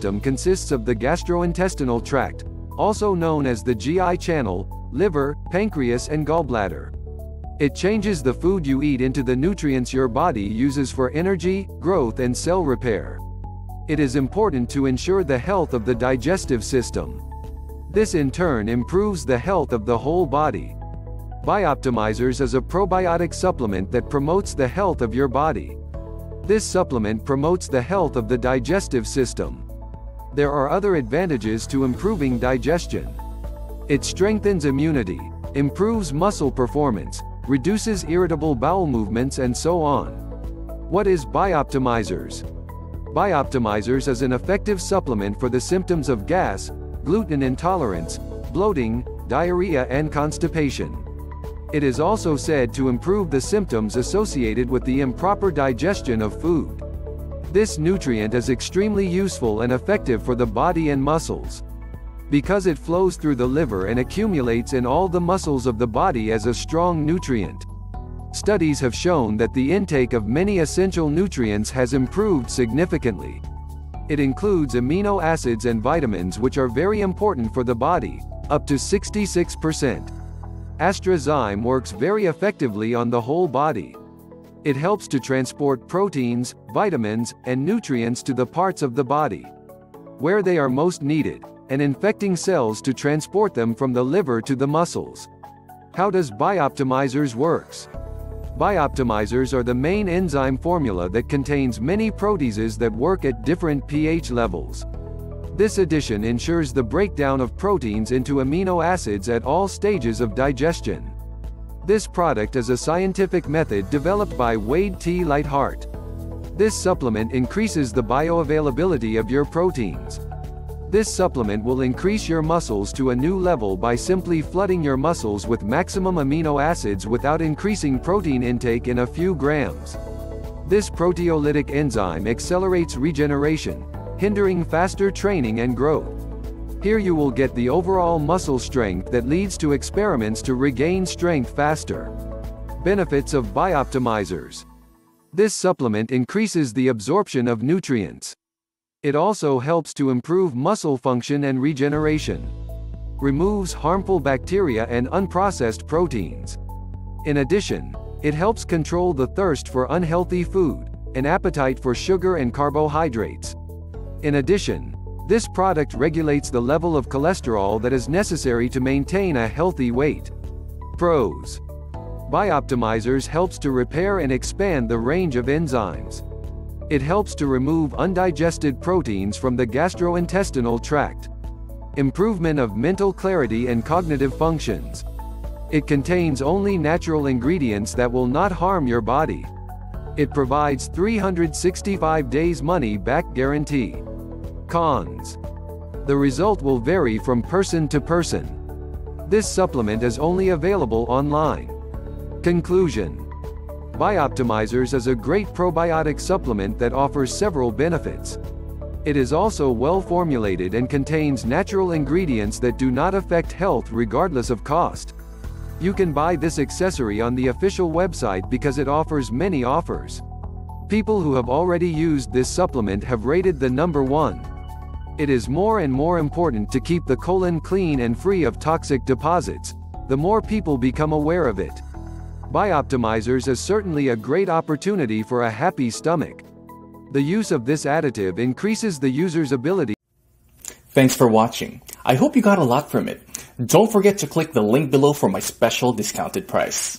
system consists of the gastrointestinal tract, also known as the GI channel, liver, pancreas and gallbladder. It changes the food you eat into the nutrients your body uses for energy, growth and cell repair. It is important to ensure the health of the digestive system. This in turn improves the health of the whole body. Bioptimizers is a probiotic supplement that promotes the health of your body. This supplement promotes the health of the digestive system. There are other advantages to improving digestion. It strengthens immunity, improves muscle performance, reduces irritable bowel movements and so on. What is Bioptimizers? Bioptimizers is an effective supplement for the symptoms of gas, gluten intolerance, bloating, diarrhea and constipation. It is also said to improve the symptoms associated with the improper digestion of food. This nutrient is extremely useful and effective for the body and muscles. Because it flows through the liver and accumulates in all the muscles of the body as a strong nutrient. Studies have shown that the intake of many essential nutrients has improved significantly. It includes amino acids and vitamins which are very important for the body, up to 66%. Astrazyme works very effectively on the whole body. It helps to transport proteins, vitamins, and nutrients to the parts of the body where they are most needed, and infecting cells to transport them from the liver to the muscles. How does Bioptimizers works? Bioptimizers are the main enzyme formula that contains many proteases that work at different pH levels. This addition ensures the breakdown of proteins into amino acids at all stages of digestion. This product is a scientific method developed by Wade T. Lightheart. This supplement increases the bioavailability of your proteins. This supplement will increase your muscles to a new level by simply flooding your muscles with maximum amino acids without increasing protein intake in a few grams. This proteolytic enzyme accelerates regeneration, hindering faster training and growth. Here you will get the overall muscle strength that leads to experiments to regain strength faster. Benefits of Bioptimizers. This supplement increases the absorption of nutrients. It also helps to improve muscle function and regeneration. Removes harmful bacteria and unprocessed proteins. In addition, it helps control the thirst for unhealthy food, and appetite for sugar and carbohydrates. In addition, this product regulates the level of cholesterol that is necessary to maintain a healthy weight. Pros. Bioptimizers helps to repair and expand the range of enzymes. It helps to remove undigested proteins from the gastrointestinal tract. Improvement of mental clarity and cognitive functions. It contains only natural ingredients that will not harm your body. It provides 365 days money back guarantee. Cons. The result will vary from person to person. This supplement is only available online. Conclusion. Bioptimizers is a great probiotic supplement that offers several benefits. It is also well formulated and contains natural ingredients that do not affect health regardless of cost. You can buy this accessory on the official website because it offers many offers. People who have already used this supplement have rated the number one. It is more and more important to keep the colon clean and free of toxic deposits, the more people become aware of it. Bioptimizers is certainly a great opportunity for a happy stomach. The use of this additive increases the user's ability. Thanks for watching. I hope you got a lot from it. Don't forget to click the link below for my special discounted price.